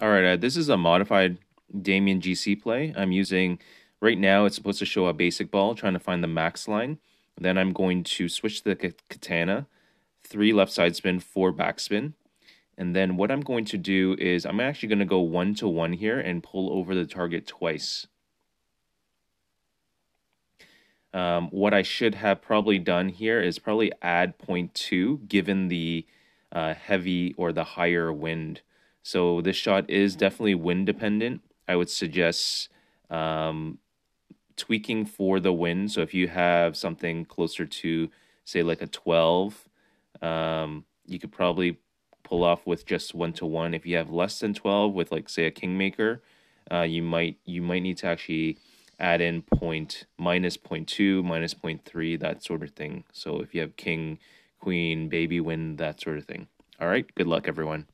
All right, uh, this is a modified Damien GC play. I'm using, right now it's supposed to show a basic ball, trying to find the max line. Then I'm going to switch the katana, three left side spin, four backspin. And then what I'm going to do is I'm actually going to go one to one here and pull over the target twice. Um, what I should have probably done here is probably add 0.2 given the uh, heavy or the higher wind. So this shot is definitely wind dependent. I would suggest um, tweaking for the wind. So if you have something closer to, say, like a 12, um, you could probably pull off with just one to one. If you have less than 12 with, like, say, a kingmaker, uh, you might you might need to actually add in point minus two, minus point three, that sort of thing. So if you have king, queen, baby, wind, that sort of thing. All right. Good luck, everyone.